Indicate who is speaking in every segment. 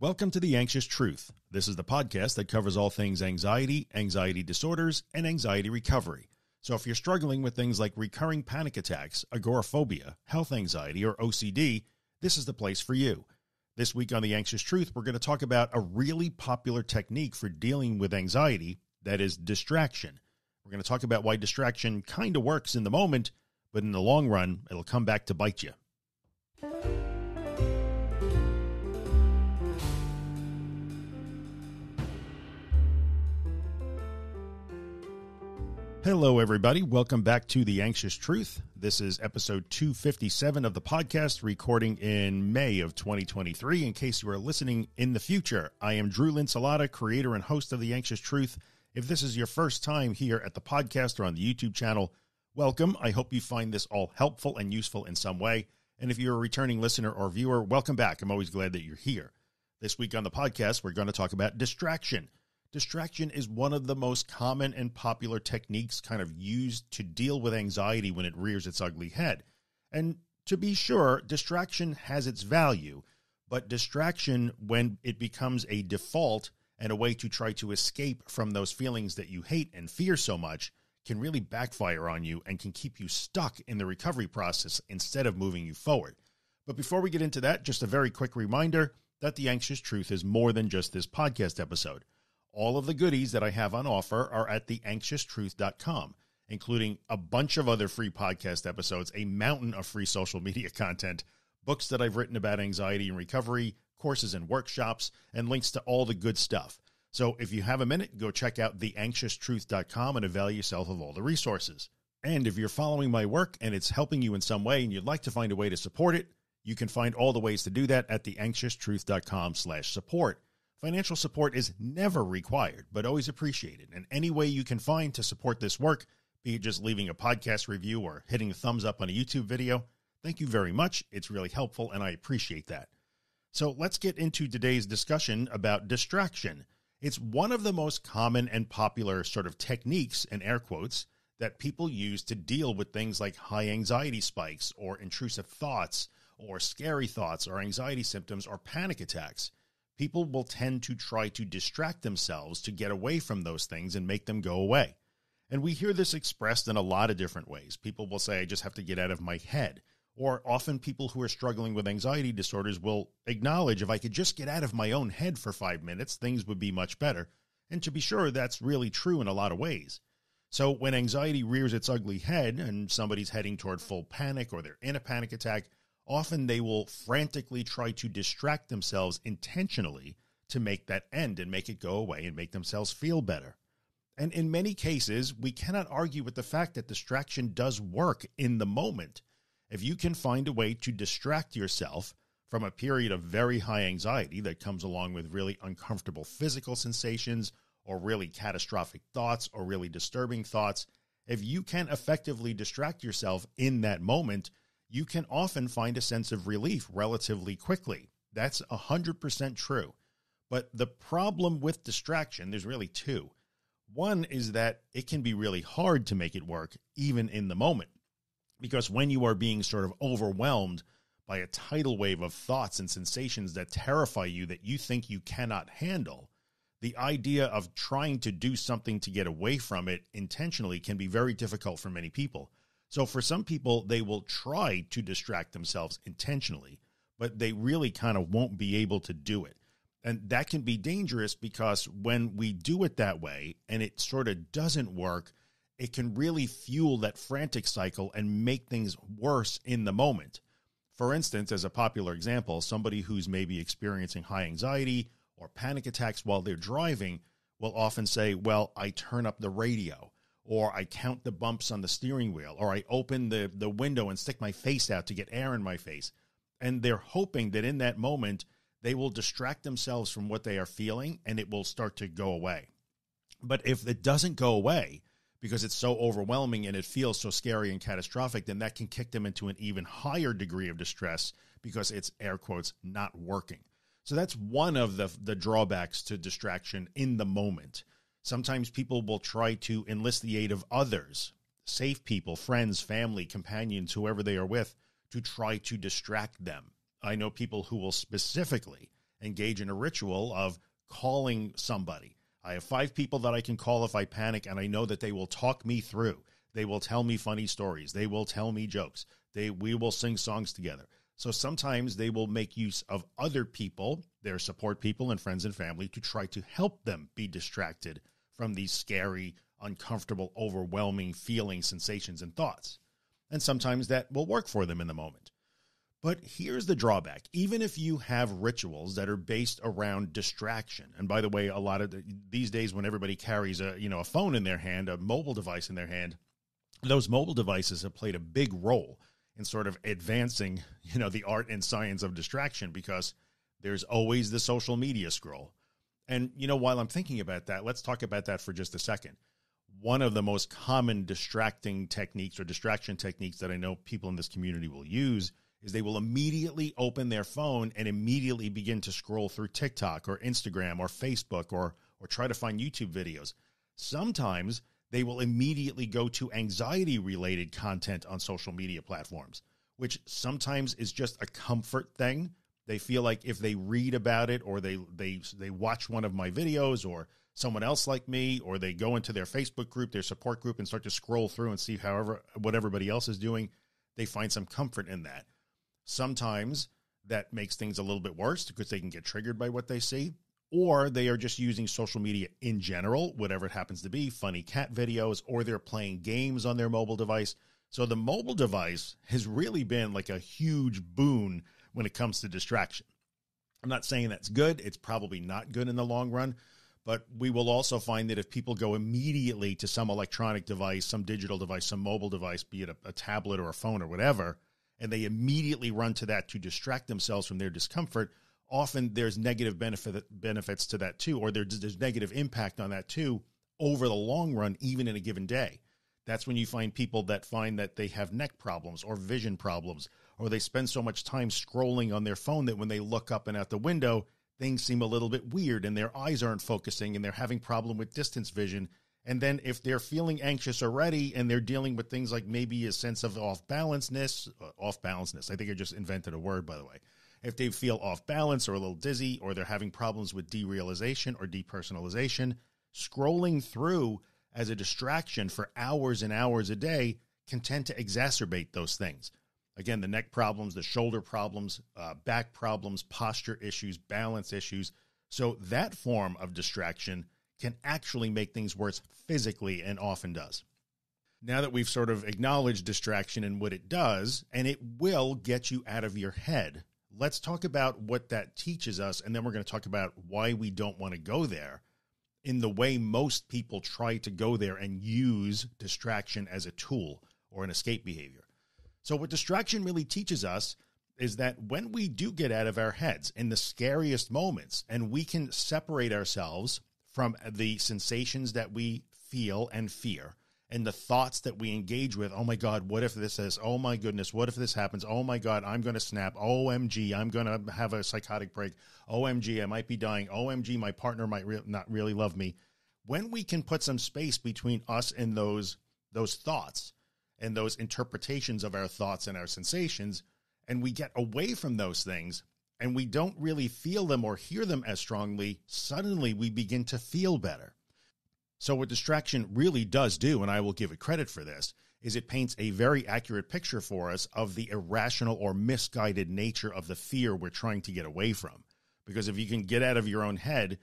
Speaker 1: Welcome to The Anxious Truth. This is the podcast that covers all things anxiety, anxiety disorders, and anxiety recovery. So if you're struggling with things like recurring panic attacks, agoraphobia, health anxiety, or OCD, this is the place for you. This week on The Anxious Truth, we're going to talk about a really popular technique for dealing with anxiety that is distraction. We're going to talk about why distraction kind of works in the moment, but in the long run, it'll come back to bite you. Hello, everybody. Welcome back to The Anxious Truth. This is episode 257 of the podcast, recording in May of 2023. In case you are listening in the future, I am Drew Linsalata, creator and host of The Anxious Truth. If this is your first time here at the podcast or on the YouTube channel, welcome. I hope you find this all helpful and useful in some way. And if you're a returning listener or viewer, welcome back. I'm always glad that you're here. This week on the podcast, we're going to talk about distraction. Distraction is one of the most common and popular techniques kind of used to deal with anxiety when it rears its ugly head. And to be sure, distraction has its value, but distraction, when it becomes a default and a way to try to escape from those feelings that you hate and fear so much, can really backfire on you and can keep you stuck in the recovery process instead of moving you forward. But before we get into that, just a very quick reminder that the anxious truth is more than just this podcast episode. All of the goodies that I have on offer are at theanxioustruth.com, including a bunch of other free podcast episodes, a mountain of free social media content, books that I've written about anxiety and recovery, courses and workshops, and links to all the good stuff. So if you have a minute, go check out theanxioustruth.com and avail yourself of all the resources. And if you're following my work and it's helping you in some way and you'd like to find a way to support it, you can find all the ways to do that at theanxioustruth.com slash support. Financial support is never required, but always appreciated. And any way you can find to support this work, be it just leaving a podcast review or hitting a thumbs up on a YouTube video, thank you very much. It's really helpful and I appreciate that. So let's get into today's discussion about distraction. It's one of the most common and popular sort of techniques in air quotes that people use to deal with things like high anxiety spikes or intrusive thoughts or scary thoughts or anxiety symptoms or panic attacks people will tend to try to distract themselves to get away from those things and make them go away. And we hear this expressed in a lot of different ways. People will say, I just have to get out of my head. Or often people who are struggling with anxiety disorders will acknowledge if I could just get out of my own head for five minutes, things would be much better. And to be sure, that's really true in a lot of ways. So when anxiety rears its ugly head and somebody's heading toward full panic or they're in a panic attack, often they will frantically try to distract themselves intentionally to make that end and make it go away and make themselves feel better. And in many cases, we cannot argue with the fact that distraction does work in the moment. If you can find a way to distract yourself from a period of very high anxiety that comes along with really uncomfortable physical sensations or really catastrophic thoughts or really disturbing thoughts, if you can effectively distract yourself in that moment, you can often find a sense of relief relatively quickly. That's 100% true. But the problem with distraction, there's really two. One is that it can be really hard to make it work even in the moment. Because when you are being sort of overwhelmed by a tidal wave of thoughts and sensations that terrify you that you think you cannot handle, the idea of trying to do something to get away from it intentionally can be very difficult for many people. So for some people, they will try to distract themselves intentionally, but they really kind of won't be able to do it. And that can be dangerous because when we do it that way and it sort of doesn't work, it can really fuel that frantic cycle and make things worse in the moment. For instance, as a popular example, somebody who's maybe experiencing high anxiety or panic attacks while they're driving will often say, well, I turn up the radio or I count the bumps on the steering wheel, or I open the, the window and stick my face out to get air in my face. And they're hoping that in that moment, they will distract themselves from what they are feeling and it will start to go away. But if it doesn't go away because it's so overwhelming and it feels so scary and catastrophic, then that can kick them into an even higher degree of distress because it's air quotes not working. So that's one of the, the drawbacks to distraction in the moment. Sometimes people will try to enlist the aid of others, safe people, friends, family, companions, whoever they are with, to try to distract them. I know people who will specifically engage in a ritual of calling somebody. I have five people that I can call if I panic, and I know that they will talk me through. They will tell me funny stories. They will tell me jokes. They we will sing songs together. So sometimes they will make use of other people, their support people and friends and family, to try to help them be distracted from these scary, uncomfortable, overwhelming feelings, sensations, and thoughts. And sometimes that will work for them in the moment. But here's the drawback. Even if you have rituals that are based around distraction, and by the way, a lot of the, these days when everybody carries a, you know, a phone in their hand, a mobile device in their hand, those mobile devices have played a big role in sort of advancing, you know, the art and science of distraction because there's always the social media scroll. And, you know, while I'm thinking about that, let's talk about that for just a second. One of the most common distracting techniques or distraction techniques that I know people in this community will use is they will immediately open their phone and immediately begin to scroll through TikTok or Instagram or Facebook or or try to find YouTube videos. Sometimes they will immediately go to anxiety related content on social media platforms, which sometimes is just a comfort thing. They feel like if they read about it or they they they watch one of my videos or someone else like me or they go into their Facebook group, their support group and start to scroll through and see however what everybody else is doing, they find some comfort in that. Sometimes that makes things a little bit worse because they can get triggered by what they see, or they are just using social media in general, whatever it happens to be, funny cat videos, or they're playing games on their mobile device. So the mobile device has really been like a huge boon when it comes to distraction. I'm not saying that's good. It's probably not good in the long run, but we will also find that if people go immediately to some electronic device, some digital device, some mobile device, be it a, a tablet or a phone or whatever, and they immediately run to that to distract themselves from their discomfort, often there's negative benefit benefits to that too, or there's, there's negative impact on that too over the long run, even in a given day. That's when you find people that find that they have neck problems or vision problems, or they spend so much time scrolling on their phone that when they look up and out the window, things seem a little bit weird and their eyes aren't focusing and they're having problem with distance vision and then if they're feeling anxious already and they're dealing with things like maybe a sense of off balanceness, uh, off balanceness, I think I just invented a word, by the way. If they feel off balance or a little dizzy, or they're having problems with derealization or depersonalization, scrolling through as a distraction for hours and hours a day can tend to exacerbate those things. Again, the neck problems, the shoulder problems, uh, back problems, posture issues, balance issues. So that form of distraction can actually make things worse physically and often does. Now that we've sort of acknowledged distraction and what it does, and it will get you out of your head, let's talk about what that teaches us. And then we're going to talk about why we don't want to go there in the way most people try to go there and use distraction as a tool or an escape behavior. So, what distraction really teaches us is that when we do get out of our heads in the scariest moments and we can separate ourselves from the sensations that we feel and fear and the thoughts that we engage with. Oh my God, what if this is? Oh my goodness, what if this happens? Oh my God, I'm going to snap. OMG, I'm going to have a psychotic break. OMG, I might be dying. OMG, my partner might re- not really love me. When we can put some space between us and those those thoughts and those interpretations of our thoughts and our sensations, and we get away from those things, and we don't really feel them or hear them as strongly, suddenly we begin to feel better. So, what distraction really does do, and I will give it credit for this, is it paints a very accurate picture for us of the irrational or misguided nature of the fear we're trying to get away from. Because if you can get out of your own head,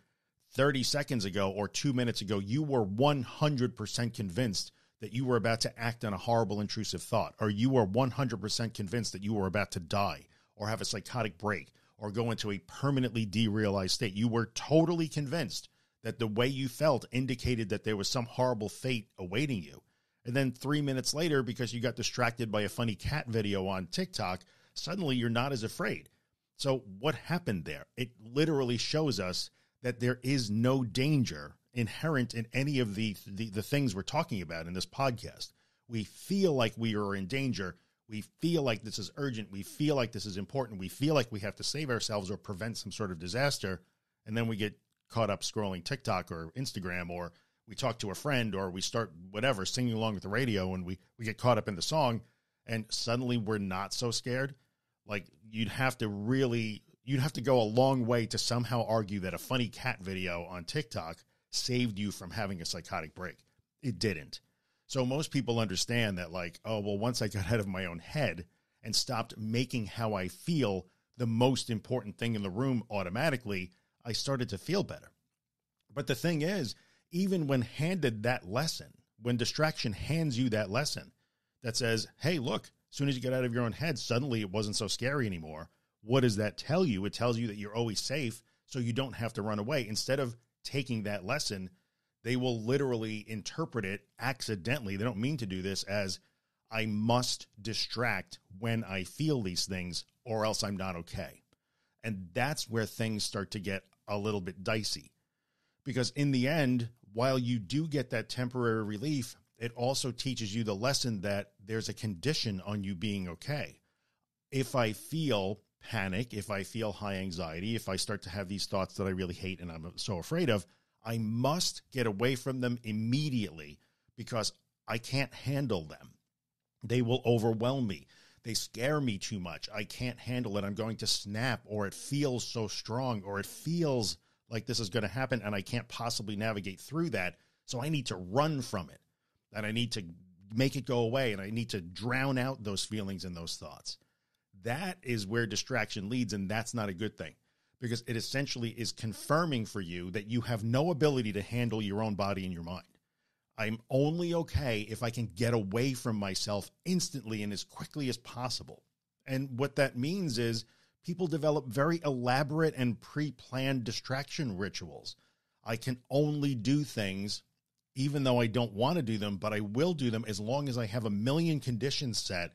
Speaker 1: 30 seconds ago or two minutes ago, you were 100% convinced that you were about to act on a horrible intrusive thought, or you were 100% convinced that you were about to die or have a psychotic break or go into a permanently derealized state. You were totally convinced that the way you felt indicated that there was some horrible fate awaiting you. And then three minutes later, because you got distracted by a funny cat video on TikTok, suddenly you're not as afraid. So, what happened there? It literally shows us that there is no danger inherent in any of the, the, the things we're talking about in this podcast. We feel like we are in danger we feel like this is urgent. We feel like this is important. We feel like we have to save ourselves or prevent some sort of disaster. And then we get caught up scrolling TikTok or Instagram, or we talk to a friend, or we start whatever, singing along with the radio, and we, we get caught up in the song. And suddenly we're not so scared. Like you'd have to really you'd have to go a long way to somehow argue that a funny cat video on TikTok saved you from having a psychotic break. It didn't. So most people understand that, like, oh, well, once I got out of my own head and stopped making how I feel the most important thing in the room automatically, I started to feel better. But the thing is, even when handed that lesson, when distraction hands you that lesson that says, hey, look, as soon as you get out of your own head, suddenly it wasn't so scary anymore. What does that tell you? It tells you that you're always safe, so you don't have to run away. Instead of taking that lesson, they will literally interpret it accidentally. They don't mean to do this as I must distract when I feel these things, or else I'm not okay. And that's where things start to get a little bit dicey. Because in the end, while you do get that temporary relief, it also teaches you the lesson that there's a condition on you being okay. If I feel panic, if I feel high anxiety, if I start to have these thoughts that I really hate and I'm so afraid of, I must get away from them immediately because I can't handle them. They will overwhelm me. They scare me too much. I can't handle it. I'm going to snap, or it feels so strong, or it feels like this is going to happen, and I can't possibly navigate through that. So I need to run from it, and I need to make it go away, and I need to drown out those feelings and those thoughts. That is where distraction leads, and that's not a good thing because it essentially is confirming for you that you have no ability to handle your own body and your mind. I'm only okay if I can get away from myself instantly and as quickly as possible. And what that means is people develop very elaborate and pre planned distraction rituals. I can only do things even though I don't want to do them, but I will do them as long as I have a million conditions set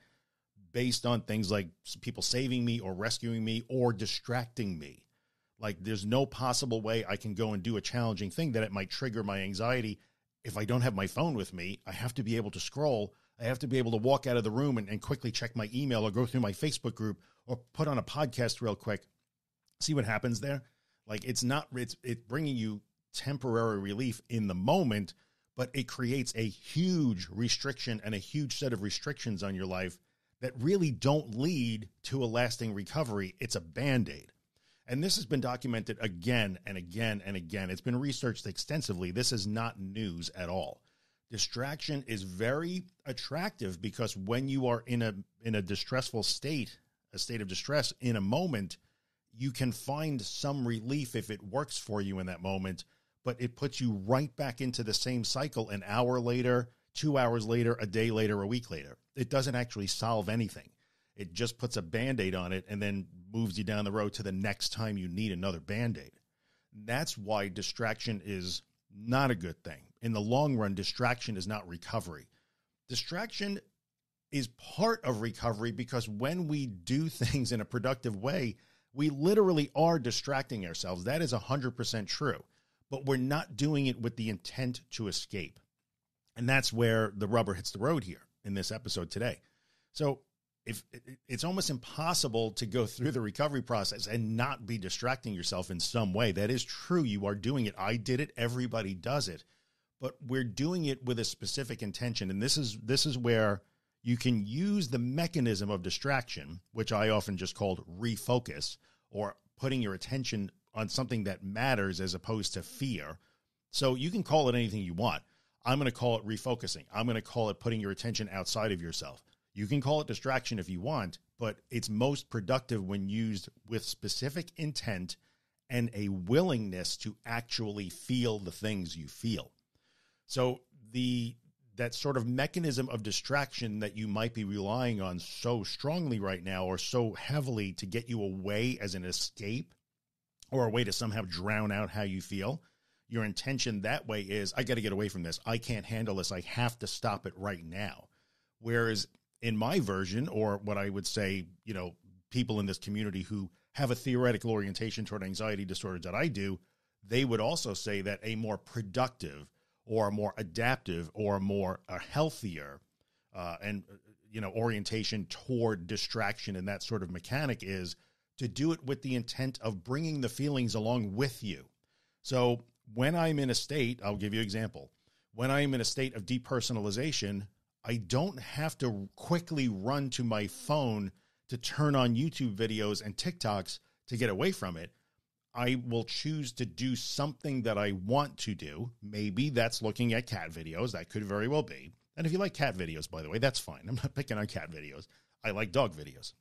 Speaker 1: based on things like people saving me or rescuing me or distracting me. Like there's no possible way I can go and do a challenging thing that it might trigger my anxiety. If I don't have my phone with me, I have to be able to scroll. I have to be able to walk out of the room and, and quickly check my email or go through my Facebook group or put on a podcast real quick. See what happens there. Like it's not, it's, it bringing you temporary relief in the moment, but it creates a huge restriction and a huge set of restrictions on your life that really don't lead to a lasting recovery. It's a band aid. And this has been documented again and again and again. It's been researched extensively. This is not news at all. Distraction is very attractive because when you are in a in a distressful state, a state of distress in a moment, you can find some relief if it works for you in that moment, but it puts you right back into the same cycle an hour later, 2 hours later, a day later, a week later. It doesn't actually solve anything. It just puts a band aid on it and then moves you down the road to the next time you need another band aid. That's why distraction is not a good thing. In the long run, distraction is not recovery. Distraction is part of recovery because when we do things in a productive way, we literally are distracting ourselves. That is 100% true, but we're not doing it with the intent to escape. And that's where the rubber hits the road here in this episode today. So if it's almost impossible to go through the recovery process and not be distracting yourself in some way. That is true. You are doing it. I did it. Everybody does it, but we're doing it with a specific intention. And this is, this is where you can use the mechanism of distraction, which I often just called refocus or putting your attention on something that matters as opposed to fear. So you can call it anything you want. I'm going to call it refocusing. I'm going to call it putting your attention outside of yourself. You can call it distraction if you want, but it's most productive when used with specific intent and a willingness to actually feel the things you feel. So the that sort of mechanism of distraction that you might be relying on so strongly right now or so heavily to get you away as an escape or a way to somehow drown out how you feel. Your intention that way is I got to get away from this. I can't handle this. I have to stop it right now. Whereas in my version, or what I would say, you know, people in this community who have a theoretical orientation toward anxiety disorders that I do, they would also say that a more productive or a more adaptive or a more a healthier uh, and you know orientation toward distraction and that sort of mechanic is to do it with the intent of bringing the feelings along with you. So when I'm in a state, I'll give you an example. When I'm in a state of depersonalization, I don't have to quickly run to my phone to turn on YouTube videos and TikToks to get away from it, I will choose to do something that I want to do. Maybe that's looking at cat videos. That could very well be. And if you like cat videos, by the way, that's fine. I'm not picking on cat videos. I like dog videos.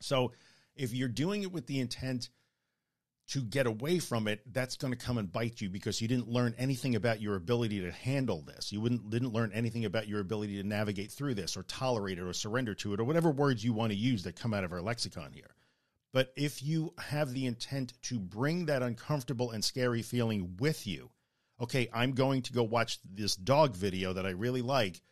Speaker 1: So if you're doing it with the intent to get away from it, that's going to come and bite you because you didn't learn anything about your ability to handle this. You wouldn't didn't learn anything about your ability to navigate through this or tolerate it or surrender to it or whatever words you want to use that come out of our lexicon here. But if you have the intent to bring that uncomfortable and scary feeling with you, okay, I'm going to go watch this dog video that I really like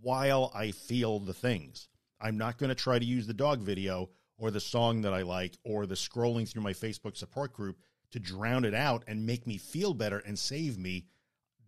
Speaker 1: while I feel the things. I'm not going to try to use the dog video or the song that I like or the scrolling through my Facebook support group to drown it out and make me feel better and save me.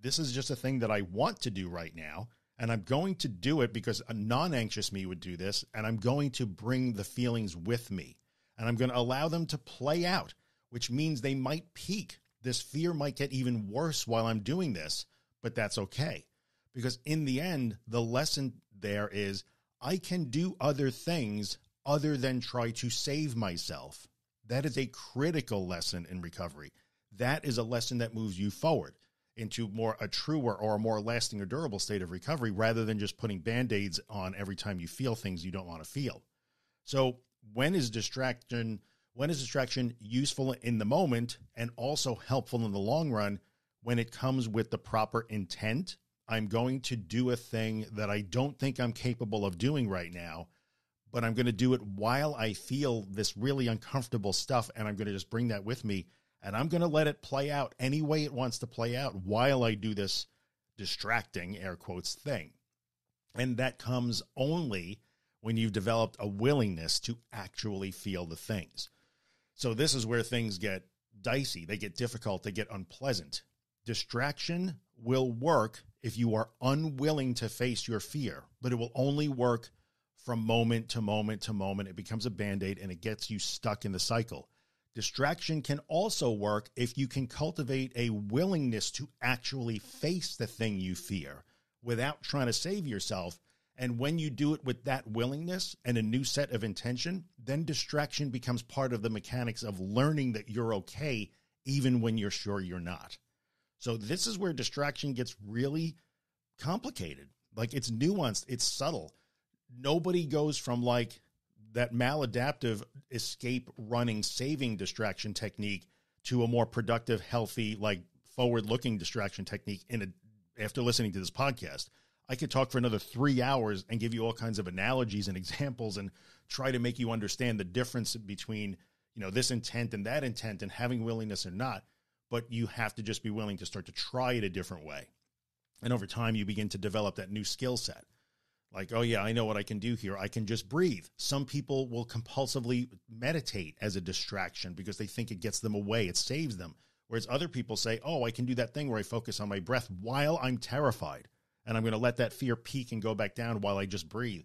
Speaker 1: This is just a thing that I want to do right now. And I'm going to do it because a non anxious me would do this. And I'm going to bring the feelings with me and I'm going to allow them to play out, which means they might peak. This fear might get even worse while I'm doing this, but that's okay. Because in the end, the lesson there is I can do other things other than try to save myself. That is a critical lesson in recovery. That is a lesson that moves you forward into more a truer or a more lasting or durable state of recovery rather than just putting band-aids on every time you feel things you don't want to feel. So when is distraction when is distraction useful in the moment and also helpful in the long run when it comes with the proper intent i'm going to do a thing that i don't think i'm capable of doing right now but I'm going to do it while I feel this really uncomfortable stuff. And I'm going to just bring that with me and I'm going to let it play out any way it wants to play out while I do this distracting air quotes thing. And that comes only when you've developed a willingness to actually feel the things. So this is where things get dicey. They get difficult. They get unpleasant. Distraction will work if you are unwilling to face your fear, but it will only work from moment to moment to moment. It becomes a band aid and it gets you stuck in the cycle. Distraction can also work if you can cultivate a willingness to actually face the thing you fear without trying to save yourself. And when you do it with that willingness and a new set of intention, then distraction becomes part of the mechanics of learning that you're okay, even when you're sure you're not. So this is where distraction gets really complicated. Like it's nuanced, it's subtle nobody goes from like that maladaptive escape running saving distraction technique to a more productive healthy like forward looking distraction technique in a after listening to this podcast. I could talk for another three hours and give you all kinds of analogies and examples and try to make you understand the difference between you know this intent and that intent and having willingness or not but you have to just be willing to start to try it a different way. And over time you begin to develop that new skill set like, oh, yeah, I know what I can do here. I can just breathe. Some people will compulsively meditate as a distraction because they think it gets them away, it saves them. Whereas other people say, oh, I can do that thing where I focus on my breath while I'm terrified. And I'm going to let that fear peak and go back down while I just breathe.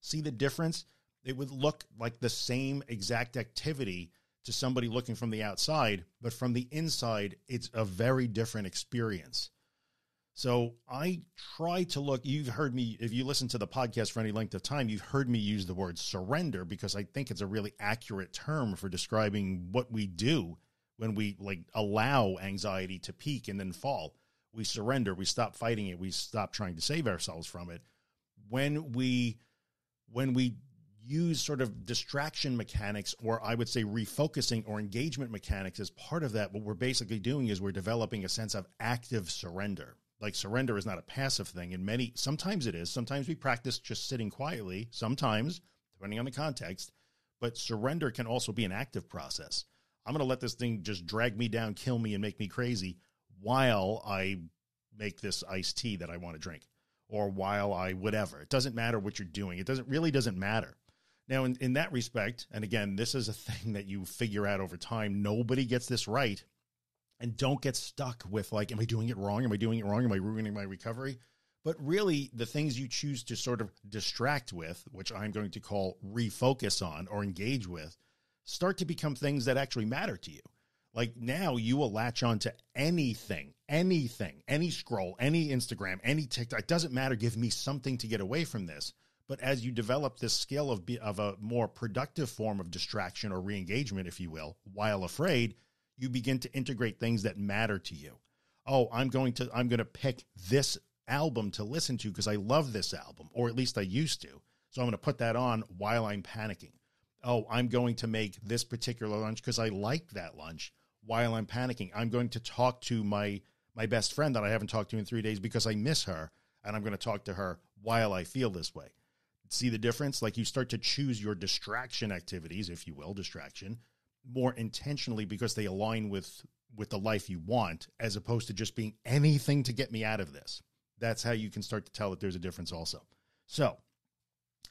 Speaker 1: See the difference? It would look like the same exact activity to somebody looking from the outside, but from the inside, it's a very different experience. So I try to look, you've heard me, if you listen to the podcast for any length of time, you've heard me use the word surrender because I think it's a really accurate term for describing what we do when we like allow anxiety to peak and then fall. We surrender, we stop fighting it, we stop trying to save ourselves from it. When we, when we use sort of distraction mechanics, or I would say refocusing or engagement mechanics as part of that, what we're basically doing is we're developing a sense of active surrender like surrender is not a passive thing. And many sometimes it is. Sometimes we practice just sitting quietly. Sometimes depending on the context but surrender can also be an active process. I'm going to let this thing just drag me down kill me and make me crazy while i make this iced tea that i want to drink or while i whatever. It doesn't matter what you're doing. It doesn't really doesn't matter. Now in, in that respect and again this is a thing that you figure out over time. Nobody gets this right and don't get stuck with like, am I doing it wrong? Am I doing it wrong? Am I ruining my recovery? But really, the things you choose to sort of distract with, which I'm going to call refocus on or engage with, start to become things that actually matter to you. Like now, you will latch on to anything, anything, any scroll, any Instagram, any TikTok. It doesn't matter. Give me something to get away from this. But as you develop this skill of, be, of a more productive form of distraction or re-engagement, if you will, while afraid, you begin to integrate things that matter to you. Oh, I'm going to, I'm going to pick this album to listen to because I love this album, or at least I used to. So I'm going to put that on while I'm panicking. Oh, I'm going to make this particular lunch because I like that lunch while I'm panicking. I'm going to talk to my my best friend that I haven't talked to in three days because I miss her, and I'm going to talk to her while I feel this way. See the difference? Like you start to choose your distraction activities, if you will, distraction more intentionally because they align with with the life you want, as opposed to just being anything to get me out of this. That's how you can start to tell that there's a difference also. So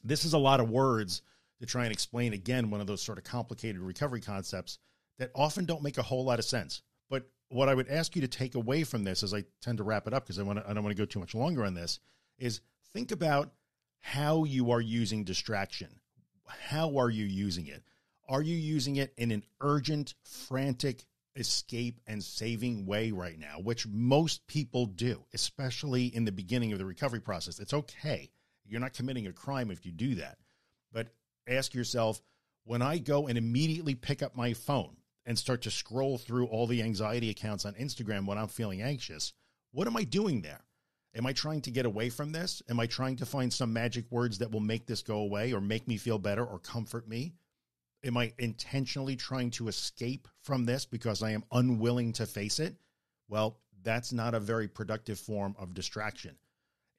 Speaker 1: this is a lot of words to try and explain again one of those sort of complicated recovery concepts that often don't make a whole lot of sense. But what I would ask you to take away from this as I tend to wrap it up because I want to, I don't want to go too much longer on this is think about how you are using distraction. How are you using it? Are you using it in an urgent, frantic, escape and saving way right now, which most people do, especially in the beginning of the recovery process? It's okay. You're not committing a crime if you do that. But ask yourself, when I go and immediately pick up my phone and start to scroll through all the anxiety accounts on Instagram when I'm feeling anxious, what am I doing there? Am I trying to get away from this? Am I trying to find some magic words that will make this go away or make me feel better or comfort me? Am I intentionally trying to escape from this because I am unwilling to face it? Well, that's not a very productive form of distraction.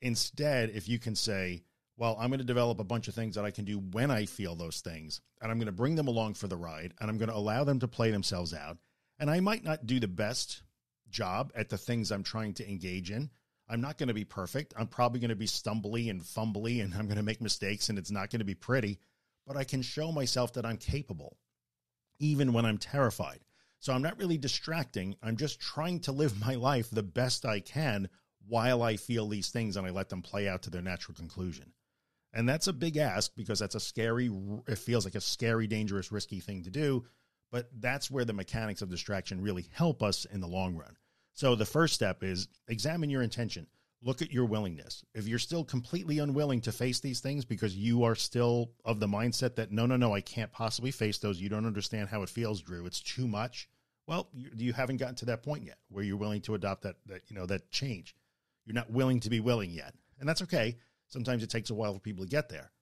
Speaker 1: Instead, if you can say, well, I'm going to develop a bunch of things that I can do when I feel those things, and I'm going to bring them along for the ride, and I'm going to allow them to play themselves out. And I might not do the best job at the things I'm trying to engage in. I'm not going to be perfect. I'm probably going to be stumbly and fumbly, and I'm going to make mistakes, and it's not going to be pretty, but I can show myself that I'm capable, even when I'm terrified. So I'm not really distracting. I'm just trying to live my life the best I can while I feel these things and I let them play out to their natural conclusion. And that's a big ask because that's a scary, it feels like a scary, dangerous, risky thing to do. But that's where the mechanics of distraction really help us in the long run. So the first step is examine your intention. Look at your willingness. If you're still completely unwilling to face these things because you are still of the mindset that, no, no, no, I can't possibly face those. You don't understand how it feels, Drew. It's too much. Well, you, you haven't gotten to that point yet where you're willing to adopt that, that, you know, that change. You're not willing to be willing yet. And that's okay. Sometimes it takes a while for people to get there.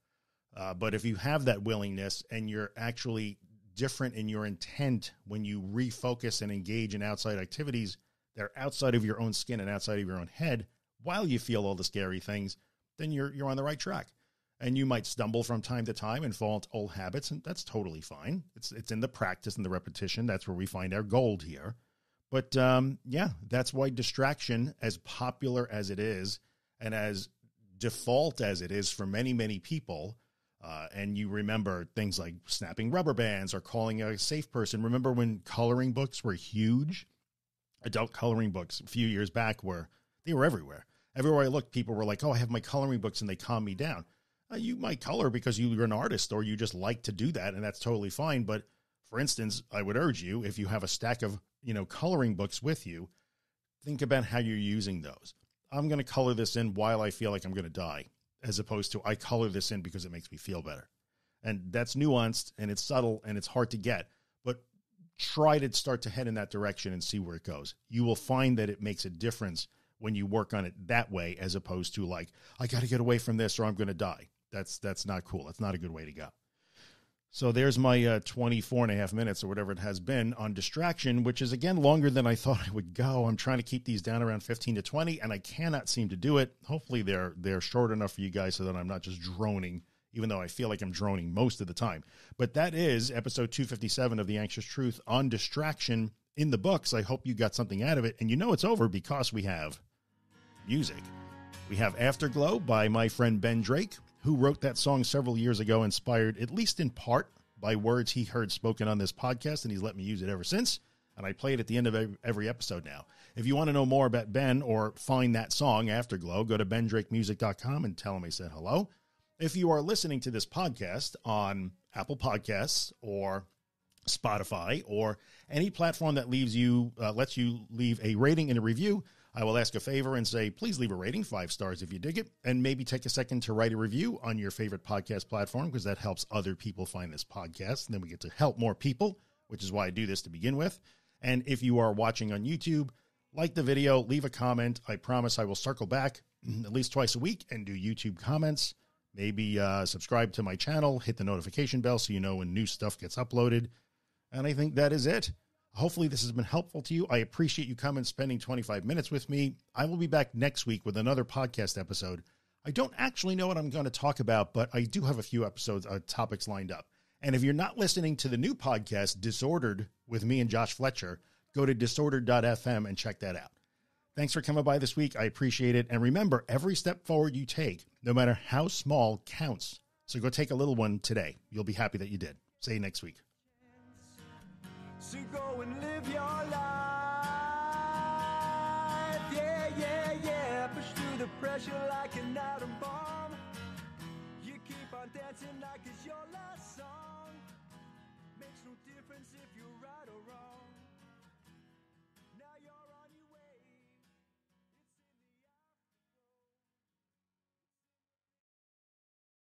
Speaker 1: Uh, but if you have that willingness and you're actually different in your intent when you refocus and engage in outside activities that are outside of your own skin and outside of your own head while you feel all the scary things, then you're, you're on the right track. And you might stumble from time to time and fall into old habits, and that's totally fine. It's, it's in the practice and the repetition. That's where we find our gold here. But um, yeah, that's why distraction, as popular as it is, and as default as it is for many, many people, uh, and you remember things like snapping rubber bands or calling a safe person. Remember when coloring books were huge? Adult coloring books a few years back were they were everywhere. Everywhere I looked, people were like, "Oh, I have my coloring books, and they calm me down." Uh, you might color because you're an artist or you just like to do that, and that's totally fine. But for instance, I would urge you if you have a stack of you know, coloring books with you, think about how you're using those. I'm going to color this in while I feel like I'm going to die, as opposed to I color this in because it makes me feel better. And that's nuanced and it's subtle and it's hard to get, but try to start to head in that direction and see where it goes. You will find that it makes a difference when you work on it that way, as opposed to like, I got to get away from this or I'm going to die. That's, that's not cool. That's not a good way to go. So there's my uh, 24 and a half minutes or whatever it has been on distraction, which is again longer than I thought I would go. I'm trying to keep these down around 15 to 20 and I cannot seem to do it. Hopefully they're, they're short enough for you guys so that I'm not just droning, even though I feel like I'm droning most of the time. But that is episode 257 of The Anxious Truth on distraction in the books. I hope you got something out of it. And you know it's over because we have music. We have Afterglow by my friend Ben Drake who wrote that song several years ago, inspired at least in part by words he heard spoken on this podcast, and he's let me use it ever since. And I play it at the end of every episode now. If you want to know more about Ben or find that song, Afterglow, go to bendrakemusic.com and tell him I said hello. If you are listening to this podcast on Apple Podcasts or Spotify or any platform that leaves you uh, lets you leave a rating and a review, I will ask a favor and say, please leave a rating, five stars if you dig it, and maybe take a second to write a review on your favorite podcast platform because that helps other people find this podcast. And then we get to help more people, which is why I do this to begin with. And if you are watching on YouTube, like the video, leave a comment. I promise I will circle back at least twice a week and do YouTube comments. Maybe uh, subscribe to my channel, hit the notification bell so you know when new stuff gets uploaded. And I think that is it. Hopefully, this has been helpful to you. I appreciate you coming spending 25 minutes with me. I will be back next week with another podcast episode. I don't actually know what I'm going to talk about, but I do have a few episodes, uh, topics lined up. And if you're not listening to the new podcast, Disordered, with me and Josh Fletcher, go to disordered.fm and check that out. Thanks for coming by this week. I appreciate it. And remember, every step forward you take, no matter how small, counts. So go take a little one today. You'll be happy that you did. See you next week. So go and live your
Speaker 2: life. Yeah, yeah, yeah. Push through the pressure like an atom bomb. You keep on dancing like a